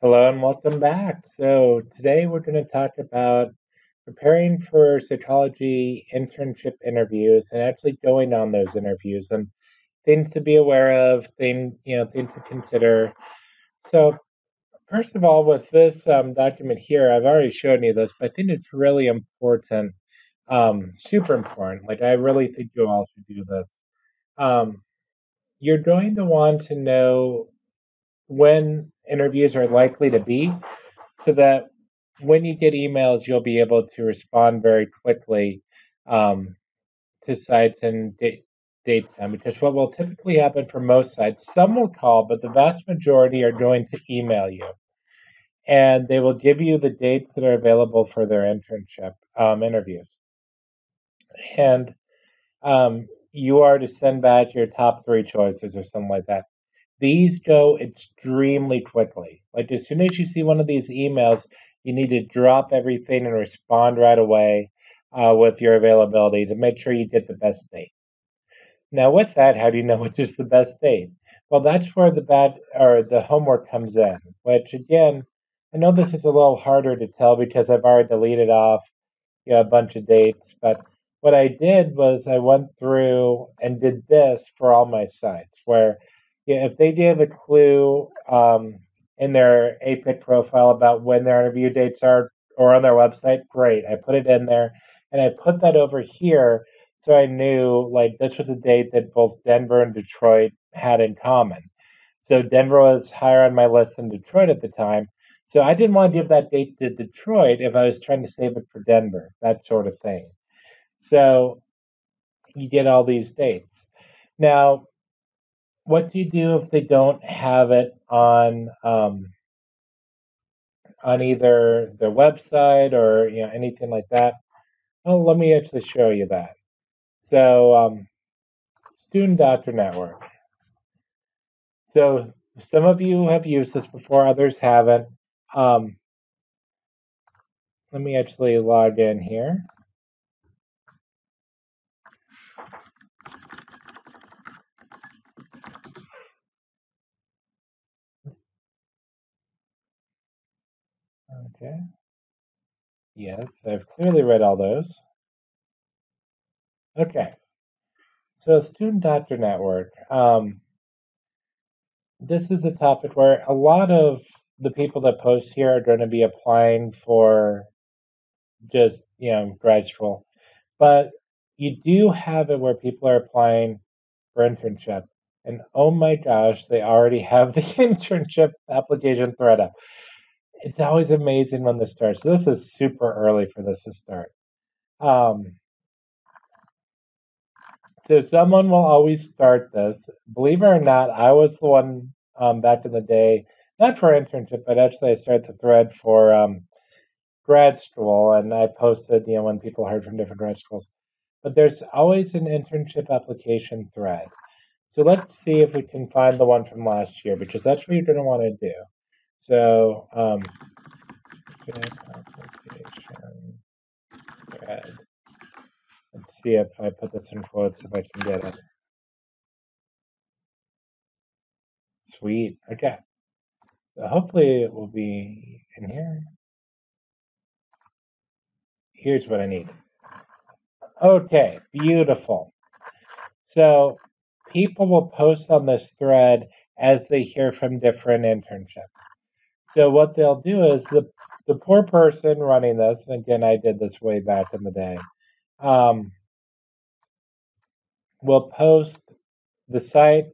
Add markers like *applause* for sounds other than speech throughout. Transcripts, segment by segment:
Hello and welcome back. So, today we're going to talk about preparing for psychology internship interviews and actually going on those interviews and things to be aware of, thing, you know, things to consider. So, first of all, with this um, document here, I've already shown you this, but I think it's really important, um, super important. Like, I really think you all should do this. Um, you're going to want to know when interviews are likely to be so that when you get emails, you'll be able to respond very quickly um, to sites and da- dates them. Because what will typically happen for most sites, some will call, but the vast majority are going to email you. And they will give you the dates that are available for their internship um, interviews. And um, you are to send back your top three choices or something like that. These go extremely quickly. Like as soon as you see one of these emails, you need to drop everything and respond right away uh, with your availability to make sure you get the best date. Now, with that, how do you know *laughs* which is the best date? Well, that's where the bad or the homework comes in. Which again, I know this is a little harder to tell because I've already deleted off you know, a bunch of dates, but what I did was I went through and did this for all my sites where yeah, if they give a clue um, in their APPIC profile about when their interview dates are or on their website, great. I put it in there and I put that over here so I knew like this was a date that both Denver and Detroit had in common. So Denver was higher on my list than Detroit at the time. So I didn't want to give that date to Detroit if I was trying to save it for Denver, that sort of thing. So you get all these dates. Now, what do you do if they don't have it on um, on either their website or you know anything like that? Well, let me actually show you that. So, um, Student Doctor Network. So, some of you have used this before, others haven't. Um, let me actually log in here. Okay. Yes, I've clearly read all those. Okay. So, Student Doctor Network. Um, this is a topic where a lot of the people that post here are going to be applying for just, you know, grad school. But you do have it where people are applying for internship. And oh my gosh, they already *laughs* have the internship application thread up it's always amazing when this starts. This is super early for this to start. Um, so someone will always start this. Believe it or not, I was the one um, back in the day, not for internship, but actually I started the thread for um, grad school, and I posted, you know, when people heard from different grad schools. But there's always an internship application thread. So let's see if we can find the one from last year, because that's what you're going to want to do. So, um. Let's see if I put this in quotes if I can get it. Sweet. Okay. So hopefully it will be in here. Here's what I need. Okay, beautiful. So people will post on this thread as they hear from different internships. So what they'll do is the the poor person running this, and again, I did this way back in the day, um, will post the site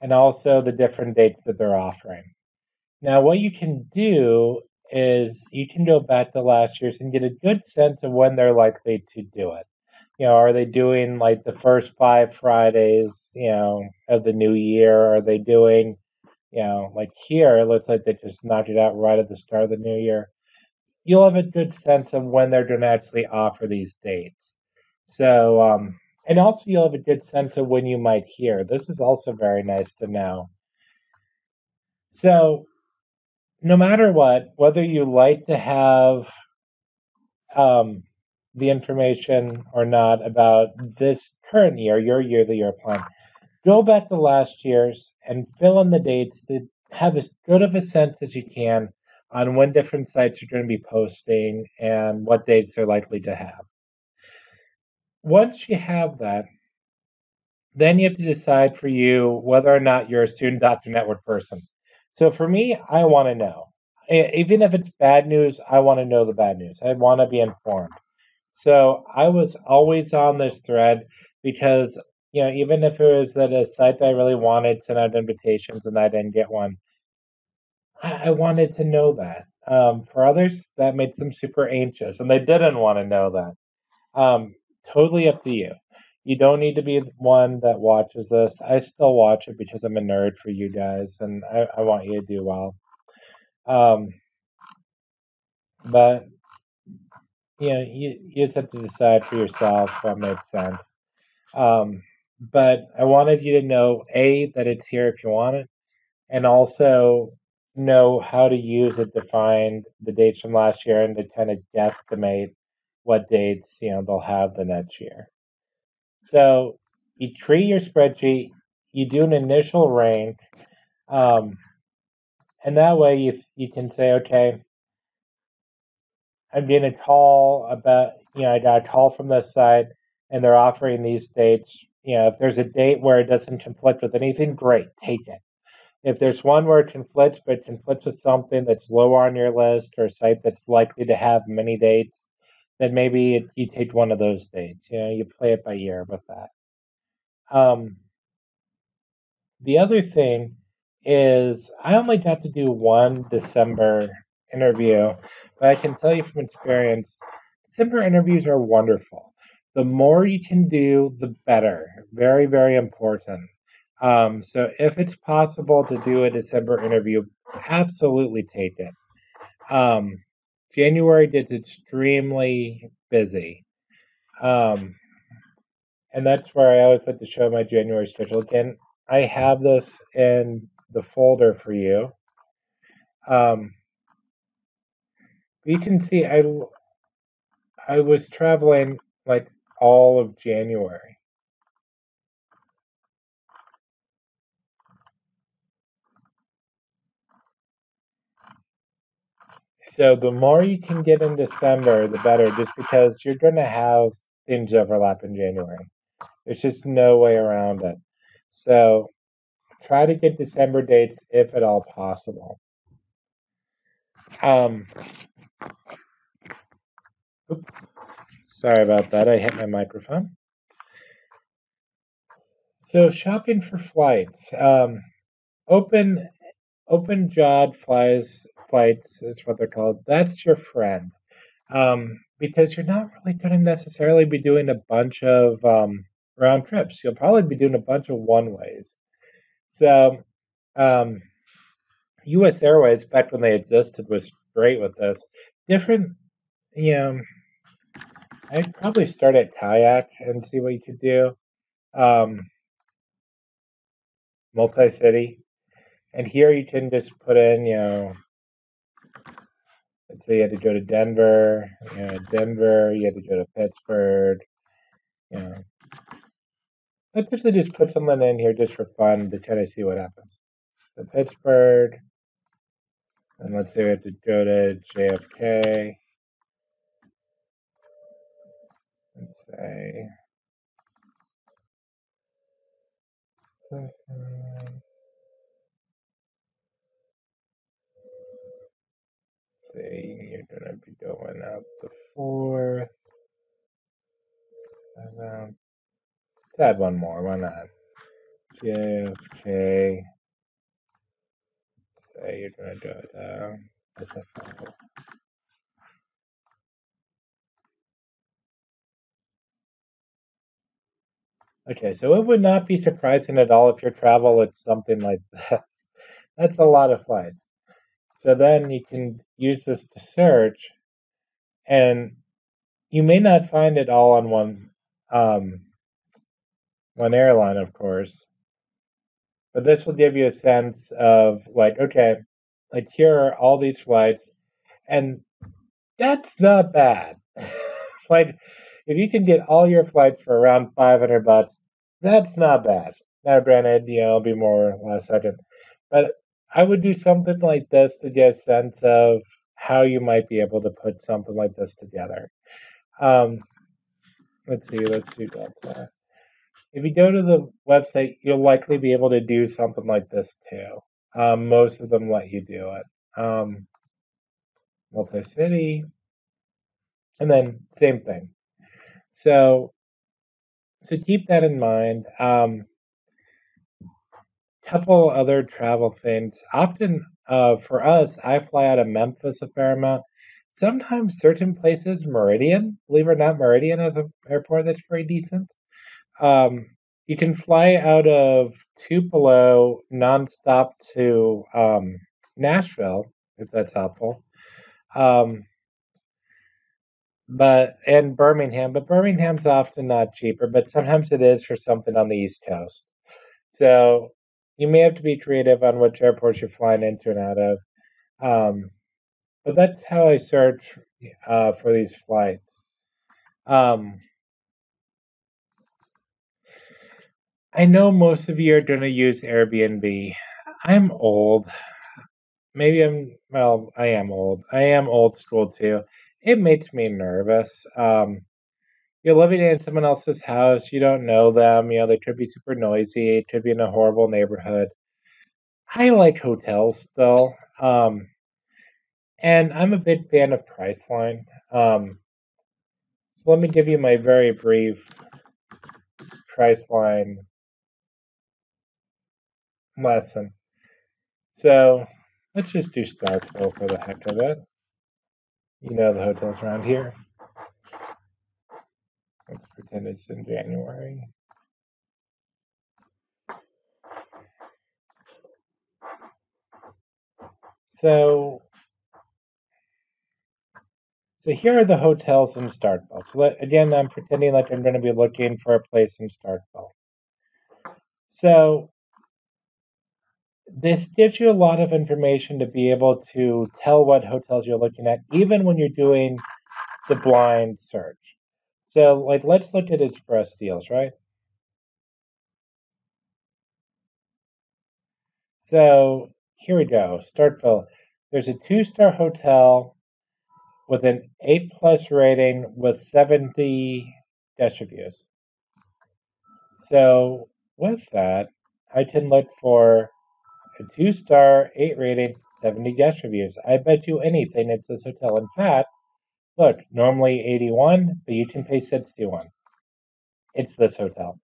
and also the different dates that they're offering. Now, what you can do is you can go back to last year's and get a good sense of when they're likely to do it. You know, are they doing like the first five Fridays, you know, of the new year? Are they doing you know, like here, it looks like they just knocked it out right at the start of the new year. You'll have a good sense of when they're going to actually offer these dates. So, um, and also you'll have a good sense of when you might hear. This is also very nice to know. So, no matter what, whether you like to have um, the information or not about this current year, your year that you're applying, go back to last year's and fill in the dates to have as good of a sense as you can on when different sites are going to be posting and what dates they're likely to have. Once you have that, then you have to decide for you whether or not you're a student doctor network person. So for me, I want to know. Even if it's bad news, I want to know the bad news. I want to be informed. So I was always on this thread because, you know, even if it was at a site that I really wanted, sent out invitations and I didn't get one, I, I wanted to know that. Um, for others, that made them super anxious and they didn't want to know that. Um, totally up to you. You don't need to be one that watches this. I still watch it because I'm a nerd for you guys and I, I want you to do well. Um, but you know, you, you just have to decide for yourself what makes sense. Um, but I wanted you to know A, that it's here if you want it, and also know how to use it to find the dates from last year and to kind of guesstimate what dates, you know, they'll have the next year. So you create your spreadsheet, you do an initial rank, um, and that way you you can say, okay, I'm getting a call about, you know, I got a call from this site and they're offering these dates. You know, if there's a date where it doesn't conflict with anything, great, take it. If there's one where it conflicts, but it conflicts with something that's lower on your list or a site that's likely to have many dates, then maybe it, you take one of those dates. You know, you play it by ear with that. Um, the other thing is I only got to do one December interview, but I can tell you from experience, December interviews are wonderful. The more you can do, the better. Very, very important. Um, so if it's possible to do a December interview, absolutely take it. Um, January gets extremely busy. Um, and that's where I always like to show my January schedule. Again, I have this in the folder for you. Um, you can see I I was traveling like all of January. So the more you can get in December, the better, just because you're going to have things overlap in January. There's just no way around it. So try to get December dates if at all possible. Um, oops, sorry about that. I hit my microphone. So shopping for flights. Um, open open jawed flies flights is what they're called. That's your friend. Um, because you're not really going to necessarily be doing a bunch of um, round trips. You'll probably be doing a bunch of one ways. So, um, U.S. Airways, back when they existed, was great with this. Different, you know, I'd probably start at kayak and see what you could do. Um, multi city. And here you can just put in, you know, let's say you had to go to Denver, you know, Denver, you had to go to Pittsburgh, you know. Let's just just put something in here just for fun to kind of see what happens. So Pittsburgh, and let's say we have to go to JFK. Let's say say you're gonna be going out the fourth. Let's add one more. Why not? JFK. Say you're gonna do it down. SFO. Okay, so it would not be surprising at all if your travel looks something like *laughs* this. That's a lot of flights. So then you can use this to search, and you may not find it all on one um, one airline, of course. But this will give you a sense of like, okay, like here are all these flights, and that's not bad. *laughs* like, if you can get all your flights for around five hundred bucks, that's not bad. Now, granted, you know, it'll be more last second, but I would do something like this to get a sense of how you might be able to put something like this together. Um, let's see, let's do Delta. If you go to the website, you'll likely be able to do something like this too. Um, most of them let you do it. Um, multi-city, and then same thing. So, so keep that in mind. Um, couple other travel things. Often, uh, for us, I fly out of Memphis a fair amount. Sometimes certain places, Meridian, believe it or not, Meridian has an airport that's pretty decent. Um, you can fly out of Tupelo nonstop to um, Nashville, if that's helpful. Um, but and Birmingham, but Birmingham's often not cheaper, but sometimes it is for something on the East Coast. So you may have to be creative on which airports you're flying into and out of. Um, but that's how I search uh, for these flights. Um, I know most of you are going to use Airbnb. I'm old. Maybe I'm, well, I am old. I am old school too. It makes me nervous. Um, you're living in someone else's house, you don't know them, you know, they could be super noisy, it could be in a horrible neighborhood. I like hotels though. Um, and I'm a big fan of Priceline. Um, so let me give you my very brief Priceline lesson. So let's just do Starkville for the heck of it. You know the hotels around here. Let's pretend it's in January. So, so here are the hotels in Starkville. So let, again, I'm pretending like I'm going to be looking for a place in Starkville. So this gives you a lot of information to be able to tell what hotels you're looking at, even when you're doing the blind search. So, like, let's look at express deals, right? So here we go. Starkville. There's a two-star hotel with an eight plus rating with 70 guest reviews. So with that, I can look for a two-star, eight rating, 70 guest reviews. I bet you anything it's this hotel. In fact, Look, normally 81, but you can pay 61. It's this hotel.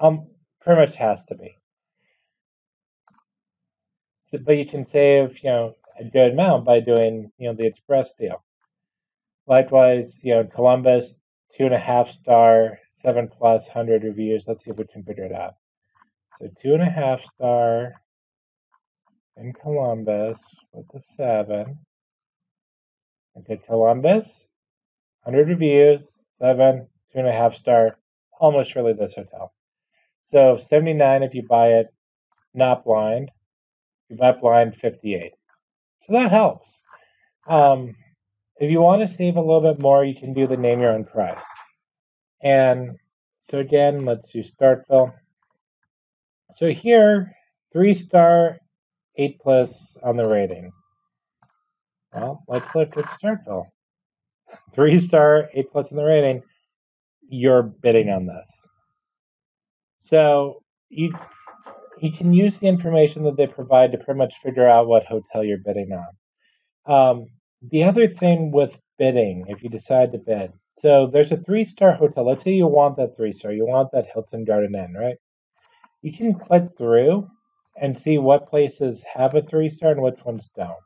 Um, pretty much has to be. So, but you can save, you know, a good amount by doing, you know, the express deal. Likewise, you know, Columbus, two and a half star, seven plus, hundred reviews. Let's see if we can figure it out. So two and a half star in Columbus with the seven. Okay, Columbus, 100 reviews, seven, two and a half star, almost surely this hotel. So 79 if you buy it not blind. If you buy blind, 58. So that helps. Um, if you want to save a little bit more, you can do the name your own price. And so again, let's do Starkville. So here, three star, eight plus on the rating. Well, let's look at Starkville. *laughs* Three star, eight plus in the rating. You're bidding on this. So you you can use the information that they provide to pretty much figure out what hotel you're bidding on. Um, the other thing with bidding, if you decide to bid, so there's a three star hotel. Let's say you want that three star, you want that Hilton Garden Inn, right? You can click through and see what places have a three star and which ones don't.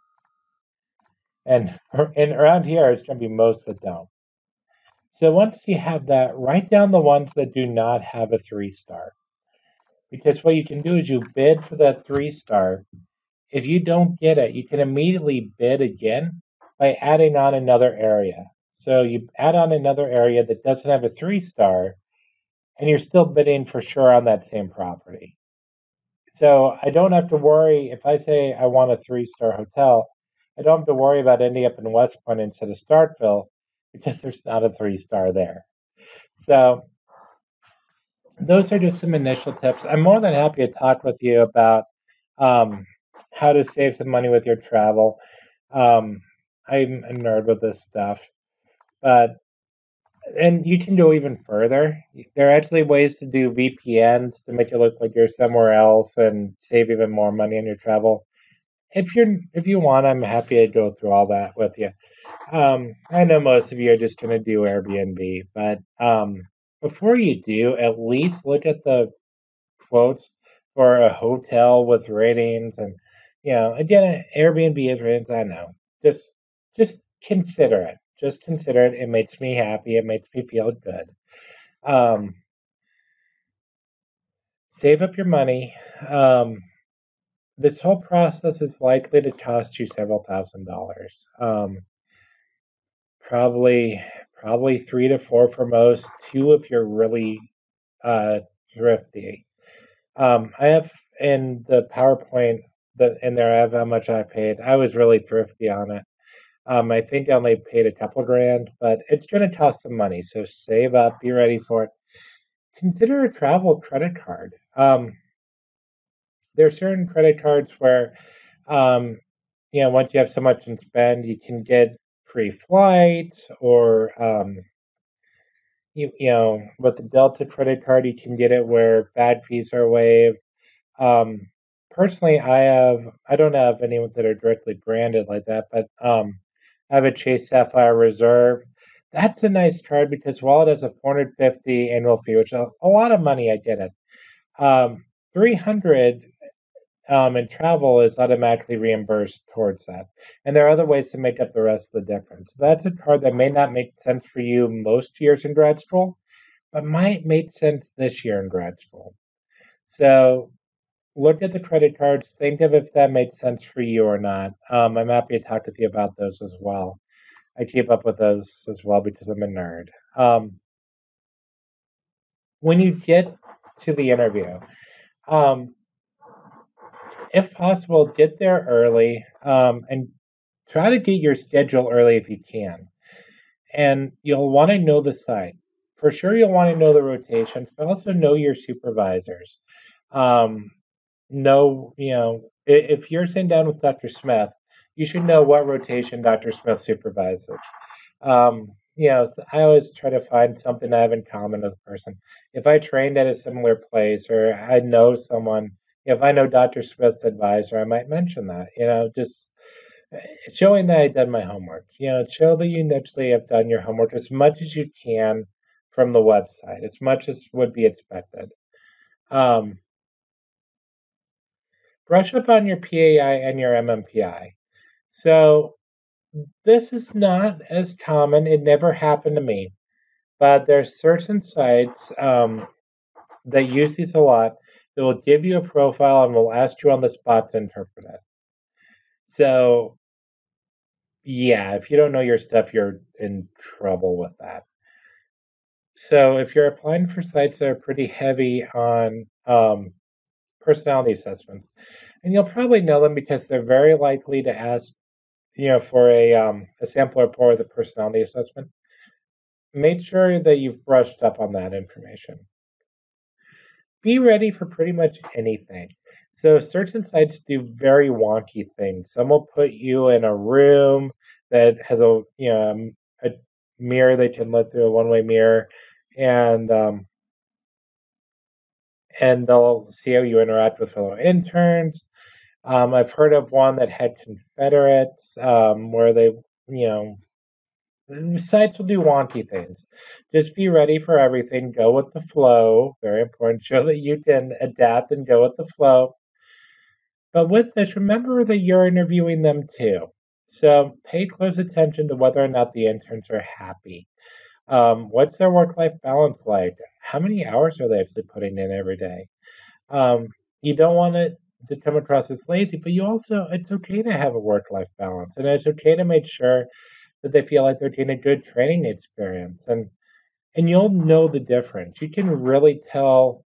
And, *laughs* and around here, it's going to be most that don't. So once you have that, write down the ones that do not have a three star. Because what you can do is you bid for that three star. If you don't get it, you can immediately bid again by adding on another area. So you add on another area that doesn't have a three star, and you're still bidding for sure on that same property. So I don't have to worry if I say I want a three star hotel, I don't have to worry about ending up in West Point instead of Starkville *laughs* because there's not a three star there. So those are just some initial tips. I'm more than happy to talk with you about um, how to save some money with your travel. Um, I'm a nerd with this stuff, but and you can go even further. There are actually ways to do VPNs to make it look like you're somewhere else and save even more money on your travel. If you're if you want, I'm happy to go through all that with you. Um, I know most of you are just going to do Airbnb, but um, before you do, at least look at the quotes for a hotel with ratings and you know again airbnb is ratings i know just just consider it just consider it it makes me happy it makes me feel good um save up your money um this whole process is likely to cost you several thousand dollars um probably probably three to four for most two if you're really uh thrifty um, I have in the PowerPoint that in there. I have how much I paid. I was really thrifty on it. Um, I think I only paid a couple grand, but it's going to cost some money. So save up, be ready for it. Consider a travel credit card. Um, there are certain credit cards where, um, you know, once you have so much to spend, you can get free flights or um, you, you know, with the Delta credit card, you can get it where bad fees are waived. Um, personally, I have, I don't have any that are directly branded like that, but um, I have a Chase Sapphire Reserve. That's a nice card because while it has a 450 annual fee, which is a, lot of money, I get it. Um, 300 um, and travel is automatically reimbursed towards that. And there are other ways to make up the rest of the difference. So That's a card that may not make sense for you most years in grad school, but might make sense this year in grad school. So look at the credit cards, think of if that makes sense for you or not. Um, I'm happy to talk with you about those as well. I keep up with those as well because I'm a nerd. Um, when you get to the interview, um, if possible, get there early um, and try to get your schedule early if you can. And you'll want to know the site. For sure, you'll want to know the rotations, but also know your supervisors. Um, know, you know, if you're sitting down with Dr. Smith, you should know what rotation Dr. Smith supervises. Um, you know, I always try to find something I have in common with a person. If I trained at a similar place or I know someone if I know Dr. Smith's advisor, I might mention that. You know, just eh, showing that I've done my homework. You know, show that you actually have done your homework as much as you can from the website, as much as would be expected. Um, brush up on your PAI and your MMPI. So this is not as common. It never happened to me, but there's certain sites um, that use these a lot it will give you a profile and will ask you on the spot to interpret it. So, yeah, if you don't know your stuff, you're in trouble with that. So, if you're applying for sites that are pretty heavy on um, personality assessments, and you'll probably know them because they're very likely to ask, you know, for a um, a sample report of the personality assessment. Make sure that you've brushed up on that information be ready for pretty much anything. So certain sites do very wonky things. Some will put you in a room that has a you know a mirror they can look through a one way mirror, and um, and they'll see how you interact with fellow interns. Um, I've heard of one that had Confederates um, where they you know sites will do wonky things. Just be ready for everything. Go with the flow. Very important. Show that you can adapt and go with the flow. But with this, remember that you're interviewing them too. So pay close attention to whether or not the interns are happy. Um, what's their work life balance like? How many hours are they actually putting in every day? Um, you don't want it to come across as lazy, but you also, it's okay to have a work life balance. And it's okay to make sure that they feel like they're getting a good training experience and and you'll know the difference you can really tell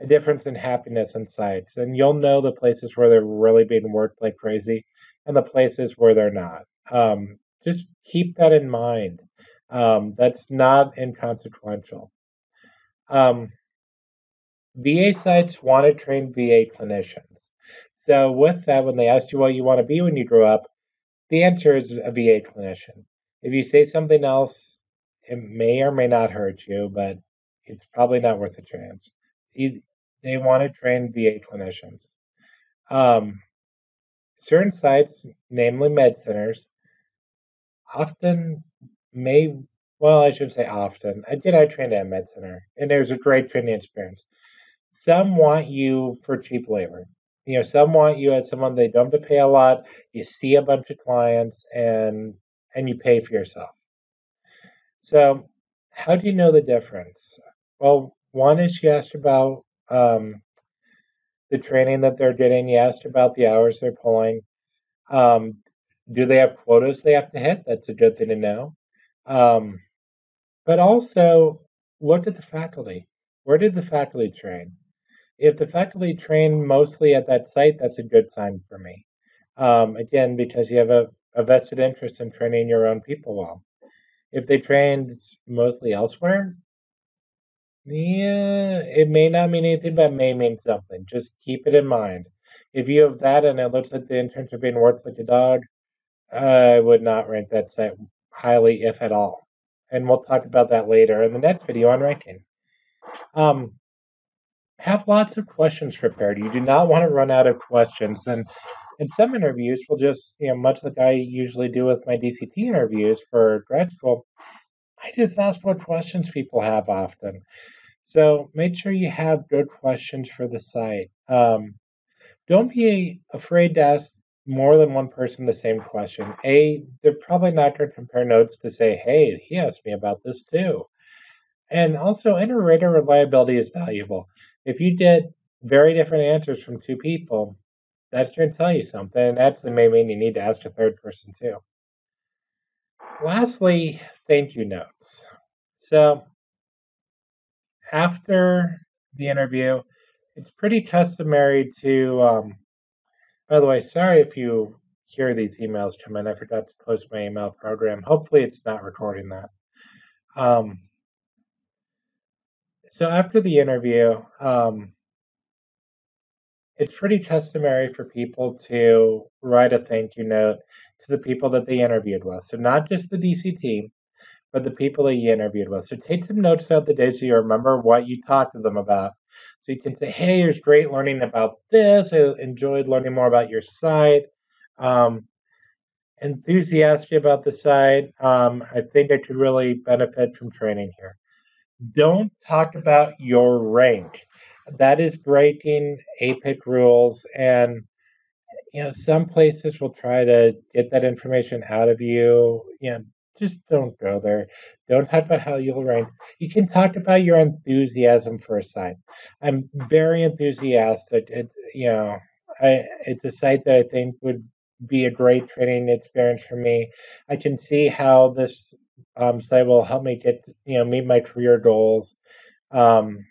a difference in happiness and sites and you'll know the places where they're really being worked like crazy and the places where they're not um, just keep that in mind um, that's not inconsequential um, va sites want to train va clinicians So, with that, when they asked you what you want to be when you grow up, the answer is a VA clinician. If you say something else, it may or may not hurt you, but it's probably not worth a chance. They want to train VA clinicians. Um, certain sites, namely med centers, often may well, I shouldn't say often. I did I trained at a med center, and was a great training experience. Some want you for cheap labor. You know, some want you as someone they don't have to pay a lot. You see a bunch of clients, and and you pay for yourself. So, how do you know the difference? Well, one is you asked about um, the training that they're getting. You asked about the hours they're pulling. Um, do they have quotas they have to hit? That's a good thing to know. Um, but also look at the faculty. Where did the faculty train? If the faculty train mostly at that site, that's a good sign for me. Um, again, because you have a, a vested interest in training your own people well. If they trained mostly elsewhere, yeah, it may not mean anything, but may mean something. Just keep it in mind. If you have that and it looks like the interns are being worked like a dog, I would not rank that site highly, if at all. And we'll talk about that later in the next video on ranking. Um, have lots of questions prepared. You do not want to run out of questions. And in some interviews, we'll just, you know, much like I usually do with my DCT interviews for grad school, I just ask what questions people have often. So make sure you have good questions for the site. Um, don't be afraid to ask more than one person the same question. A, they're probably not going to compare notes to say, hey, he asked me about this too. And also, inter-rater reliability is valuable. If you get very different answers from two people, that's going to tell you something. And actually may mean you need to ask a third person too. Lastly, thank you notes. So, after the interview, it's pretty customary to. Um, by the way, sorry if you hear these emails come in. I forgot to close my email program. Hopefully, it's not recording that. Um, so after the interview, um, it's pretty customary for people to write a thank you note to the people that they interviewed with. So not just the DC team, but the people that you interviewed with. So take some notes out the day so you remember what you talked to them about. So you can say, hey, it great learning about this. I enjoyed learning more about your site. Um, enthusiastic about the site. Um, I think I could really benefit from training here. Don't talk about your rank. That is breaking APPIC rules. And, you know, some places will try to get that information out of you. You know, just don't go there. Don't talk about how you'll rank. You can talk about your enthusiasm for a site. I'm very enthusiastic. It, you know, I, it's a site that I think would be a great training experience for me. I can see how this um, site will help me get, you know, meet my career goals. Um,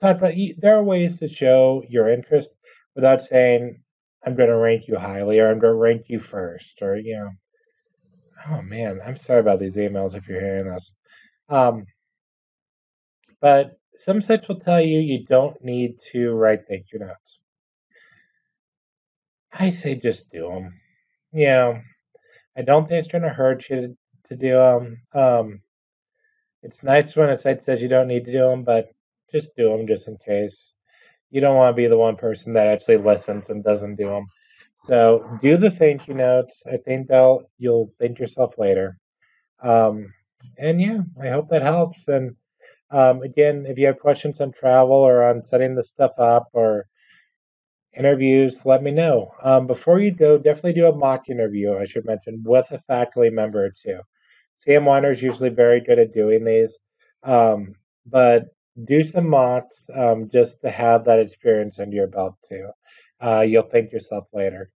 talk about there are ways to show your interest without saying I'm going to rank you highly or I'm going to rank you first or you know Oh man, I'm sorry about these emails if you're hearing this. Um, but some sites will tell you you don't need to write thank you notes. I say just do them. Know, I don't think it's going to hurt you to, to do them. Um, it's nice when a site says you don't need to do them, but just do them just in case. You don't want to be the one person that actually listens and doesn't do them. So do the thank you notes. I think they'll you'll thank yourself later. Um, and yeah, I hope that helps. And um, again, if you have questions on travel or on setting this stuff up or interviews, let me know. Um, before you go, definitely do a mock interview, I should mention, with a faculty member or two. Sam Weiner is usually very good at doing these, um, but do some mocks um, just to have that experience under your belt too uh, you'll thank yourself later.